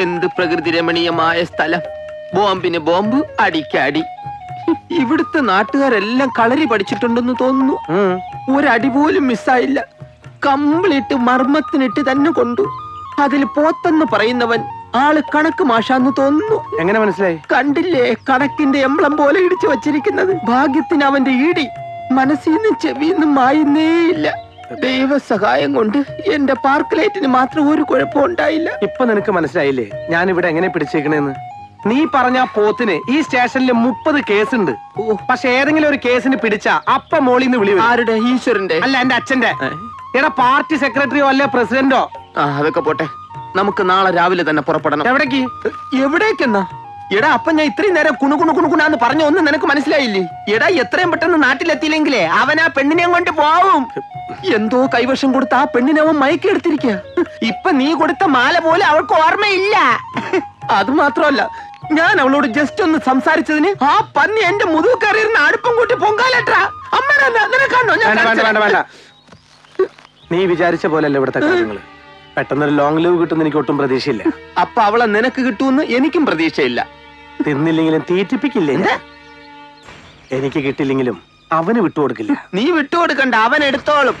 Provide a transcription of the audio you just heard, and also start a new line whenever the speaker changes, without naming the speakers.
എന്ത് പ്രകൃതി രമണീയമായ സ്ഥലം? ബോംബിന് ബോംബ് അടിക്കടി ഇവിടുത്തെ നാട്ടുകാരെല്ലാം കളരി പഠിച്ചിട്ടുണ്ടെന്ന് തോന്നുന്നു. ഒരടി പോലും മിസ്സായില്ല. കംപ്ലീറ്റ് മർമ്മത്തിനിട്ട് തന്നെ കൊണ്ടു. അതിൽ പോത്തെന്ന് പറയുന്നവൻ ആൾ കണക്ക് മാഷാന്ന് തോന്നുന്നു.
എങ്ങനെ മനസ്സിലായി?
കണ്ടില്ലേ? കണക്കിന്റെ എംബ്ലം പോലെ ഇടിച്ചു വച്ചിരിക്കുന്നത്. ഭാഗ്യത്തിന് അവന്റെ ഈടി മനസ്സിൽ നിന്ന് ചെവിന്ന് മായുന്നേയില്ല. ദൈവസഹായം കൊണ്ട് എന്റെ പാർക്ക് ലൈറ്റിന് മാത്രം ഒരു കുഴപ്പം ഉണ്ടായില്ല.
ഇപ്പൊ നിനക്ക് മനസ്സിലായില്ലേ? ഞാൻ ഇവിടെ എങ്ങനെ പിടിച്ചേക്കണേന്ന്? നീ പറഞ്ഞ പോത്തിന് ഈ സ്റ്റേഷനിൽ മുപ്പത് കേസുണ്ട്.
ഓ,
പക്ഷെ ഏതെങ്കിലും ഒരു കേസിന് പിടിച്ച അപ്പ മോളിന്ന് വിളി വരും.
ആരുടെ? ഈശ്വരന്റെ?
അല്ല എന്റെ അച്ഛന്റെ? എടാ പാർട്ടി സെക്രട്ടറിയോ അല്ലെ പ്രസിഡന്റോ
ആ അതൊക്കെ പോട്ടെ. നമുക്ക് നാളെ രാവിലെ തന്നെ പുറപ്പെടണം.
എവിടേക്ക്?
എവിടേക്കെന്നാ? എടാ അപ്പൊ ഞാൻ ഇത്രയും നേരം കുണു കുണു കുണു കുണാന്ന് പറഞ്ഞ ഒന്നും നിനക്ക് മനസ്സിലായില്ലേ? എടാ എത്രയും പെട്ടെന്ന് നാട്ടിലെത്തിയില്ലെങ്കിലേ അവൻ ആ പെണ്ണിനെ കൊണ്ട് പോവും. എന്തോ കൈവശം കൊടുത്ത ആ പെണ്ണിനെ അവൻ മയക്കെടുത്തിരിക്കുക ഇപ്പൊ നീ കൊടുത്ത മാല പോലെ അവൾക്ക് ഓർമ്മയില്ല. അത് മാത്രമല്ല ഞാൻ അവളോട് ജസ്റ്റ് ഒന്ന് സംസാരിച്ചതിന് ആ പന്നി എന്റെ മുതു കയറിയിരുന്ന അടുപ്പം കൂട്ടി പൊങ്കാലട്ടാ. അമ്മ നിനക്കാണോ ഞാൻ
വേണ്ട വേണ്ട വേണ്ട വേണ്ട.
കാണിച്ചത്?
നീ വിചാരിച്ച പോലല്ല ഇവിടുത്തെ കാര്യങ്ങൾ. പെട്ടെന്നൊരു ലോങ് ലീവ് കിട്ടുമെന്ന് എനിക്ക് ഒട്ടും പ്രതീക്ഷയില്ല.
അപ്പൊ അവളെ നിനക്ക് കിട്ടുമെന്ന് എനിക്കും പ്രതീക്ഷയില്ല.
തിന്നില്ലെങ്കിലും തീറ്റിപ്പിക്കില്ലേ? ഞാൻ? എനിക്ക് കിട്ടില്ലെങ്കിലും അവന് വിട്ടുകൊടുക്കില്ല.
നീ വിട്ടുകൊടുക്കണ്ട അവൻ എടുത്തോളും.